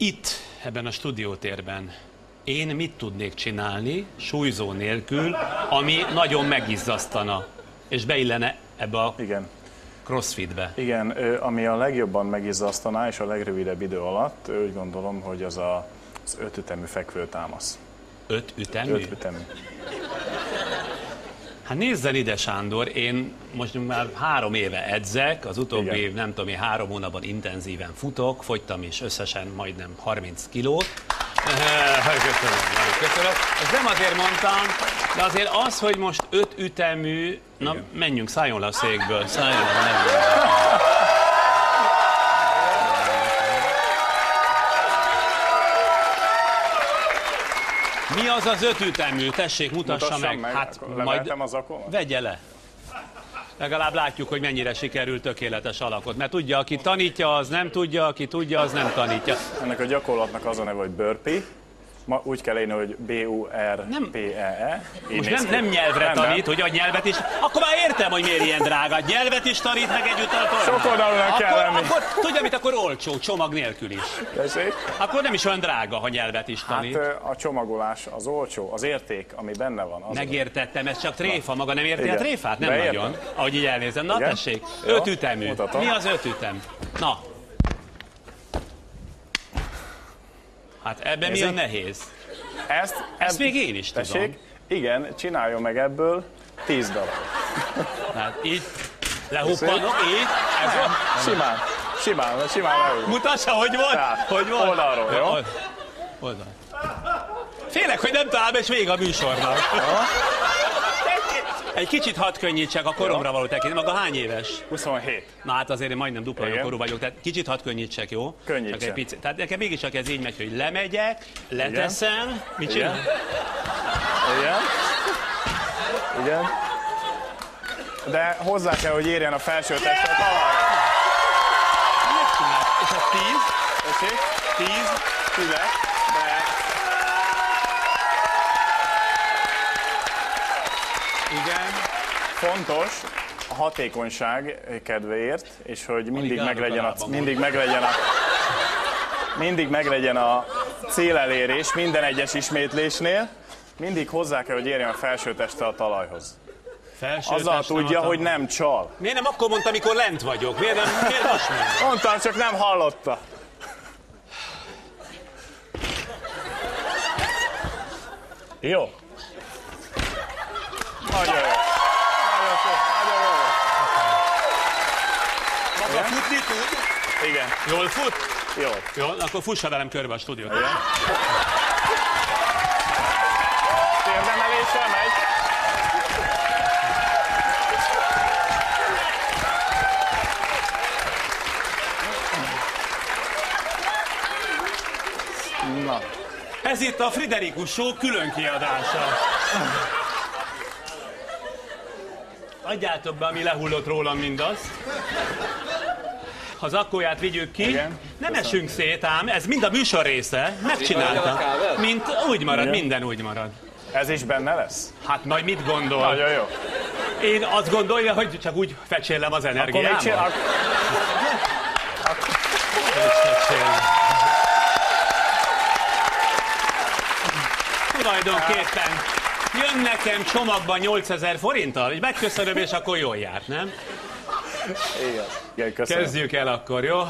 Itt, ebben a stúdiótérben én mit tudnék csinálni, súlyzó nélkül, ami nagyon megizzasztana, és beillene ebbe a Igen. crossfitbe. Igen, ami a legjobban megizzasztaná, és a legrövidebb idő alatt, úgy gondolom, hogy az a, az ötütemű fekvőtámasz. Öt ütemű? Ötütemű. Hát nézzen ide, Sándor, én most már három éve edzek, az utóbbi, Igen. nem tudom én, három hónapban intenzíven futok, fogytam is összesen majdnem 30 kilót. Köszönöm, nagyon köszönöm. Ezt nem azért mondtam, de azért az, hogy most öt ütemű, na Igen. menjünk, szálljon le a székből, szálljon le, Mi az az öt ütemű? Tessék, mutassa Mutassam meg. meg, Hát levehetem az akomat? Vegye le. Legalább látjuk, hogy mennyire sikerült tökéletes alakot. Mert tudja, aki tanítja, az nem tudja, aki tudja, az nem tanítja. Ennek a gyakorlatnak az a neve, hogy burpee. Ma úgy kell írni, hogy B-U-R-P-E-E. Így Most nem, nem nyelvre Rendben. tanít, hogy a nyelvet is. Akkor már értem, hogy miért ilyen drága. Nyelvet is tanít, meg együtt a tornát. Sok oldalúnak kell lenni. akkor, tudja mit, akkor olcsó, csomag nélkül is. Tessék? Akkor nem is olyan drága, ha nyelvet is Hát tanít. ö, a csomagolás, az olcsó, az érték, ami benne van. Az Megértettem, ez csak tréfa, maga nem érti a Igen. tréfát? Nem Beértem. nagyon, ahogy így elnézem. Na Igen. tessék, Jó, öt ütemű. mutatom. Mi az öt ütem? Na. Hát ebben mi a nehéz? Ezt, Ezt még én is tudom. Tessék? Igen, csináljon meg ebből 10 darab. Hát így lehuppanok, így, ez van. Simán, simán, simán leül. Mutassa, hogy volt, Tehát, hogy volt. oldalról, jó? Old- Oldal. Félek, hogy nem talál és vége a műsornak. Egy kicsit hadd könnyítsek a koromra való tekintet. Maga hány éves? 27. Na hát azért én majdnem dupla Igen. korú vagyok, tehát kicsit hadd könnyítsek, jó? Könnyítsen. Csak egy picit. Tehát nekem mégiscsak ez így megy, hogy lemegyek, leteszem, mit Igen. csinál? Igen. Igen. De hozzá kell, hogy érjen a felső testet talajra. Mit csinál? És a tíz? Tessék? 10, 10, Igen. fontos a hatékonyság kedvéért, és hogy mindig meglegyen a mindig meglegyen a mindig meglegyen a célelérés minden egyes ismétlésnél, mindig hozzá kell, hogy érjen a felső teste a talajhoz. Felső Azzal tudja, hogy nem csal. Miért nem akkor mondta, amikor lent vagyok? Miért, nem, miért most mondta? Mondtam, csak nem hallotta. Jó. Nagyon jó. Nagyon jó. Nagyon jó. Maga futni tud? Igen, Jól fut? jó. Jó, akkor fussa velem körbe a stúdiót. Térdemeléssel megy. Na, Ez itt a Friderikus Show külön kiadása. Adjátok be, ami lehullott rólam mindaz. Ha Az akkóját vigyük ki. Igen. Nem esünk szét ám, ez mind a műsor része. Megcsináltam. Mint úgy marad, Igen. minden úgy marad. ez is benne lesz? Hát majd mit gondol? Nagyon jó. Én azt gondolja, hogy csak úgy fecsérlem az Akkor energiámat. csinál, Fecsérlem. Tulajdonképpen jön nekem csomagban 8000 forinttal, így megköszönöm, és akkor jól járt, nem? Igen. Köszönöm. Kezdjük el akkor, jó?